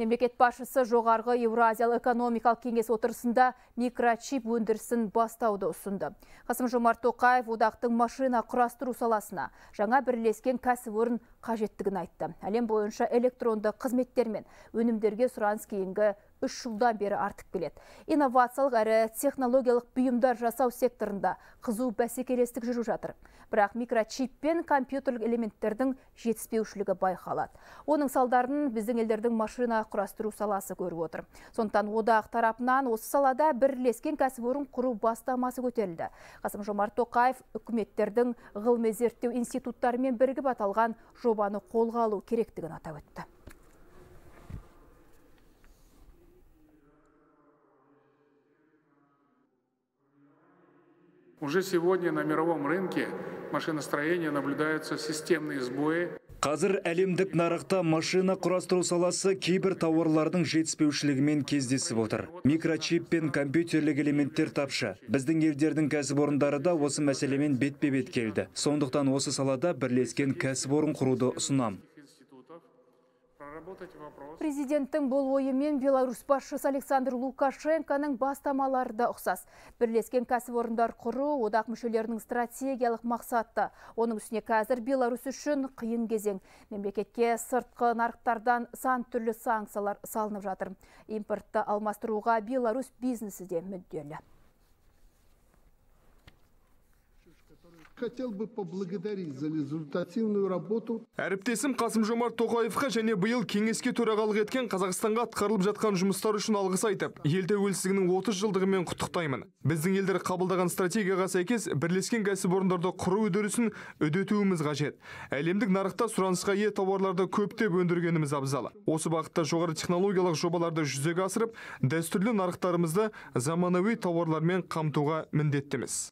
Мемлекет басшысы жоғарғы Еуразиялық экономикалық кеңес отырысында микрочип өндірісін бастауды ұсынды. Қасым Жомарт Тоқаев одақтың машина құрастыру саласына жаңа бірлескен кәсіпорын қажеттігін айтты. Әлем бойынша электронды қызметтер мен өнімдерге сұраныс кейінгі үш жылдан бері артып келеді. Инновациялық әрі технологиялық бұйымдар жасау секторында қызу бәсекелестік жүріп жатыр. Бірақ микрочип пен компьютерлік элементтердің жетіспеушілігі байқалады. Оның салдарын біздің елдердің машина құрастыру саласы көріп отыр. Сондықтан одақ тарапынан осы салада бірлескен кәсіпорын құру бастамасы көтерілді. Қасым Жомарт Тоқаев үкіметтердің ғылыми зерттеу институттарымен бірігіп аталған жобаны қолға алу керектігін атап өтті. Уже сегодня на мировом рынке машиностроения наблюдаются системные сбои. Қазір әлемдік нарықта машина құрастыру саласы кейбір тауарлардың жетіспеушілігімен кездесіп отыр. Микрочип пен компьютерлік элементтер тапшы. Біздің елдердің кәсіпорындары да осы мәселемен бетпе-бет келді. Сондықтан осы салада бірлескен кәсіпорын құруды ұсынам. Президенттің бұл ойымен Беларусь басшысы Александр Лукашенконың бастамалары да ұқсас. Бірлескен кәсіпорындар құру одақ мүшелерінің стратегиялық мақсатты. Оның үстіне қазір Беларусь үшін қиын кезең. Мемлекетке сыртқы нарықтардан сан түрлі санкциялар салынып жатыр. Импортты алмастыруға Беларусь бизнесі де мүдделі. Хотел бы поблагодарить за результативную работу. Әріптесім Қасым Жомарт Тоқаевқа және биыл кеңеске төрағалық еткен Қазақстанға атқарылып жатқан жұмыстар үшін алғыс айтып, ел тәуелсіздігінің 30 жылдығымен құттықтаймын. Біздің елдер қабылдаған стратегияға сәйкес бірлескен кәсіпорындарды құру үдерісін үдетуіміз қажет. Әлемдік нарықта сұранысқа ие тауарларды көптеп өндіргеніміз абзал. Осы бағытта жоғары технологиялық жобаларды жүзеге асырып, дәстүрлі нарықтарымызды заманауи тауарлармен қамтуға міндеттіміз.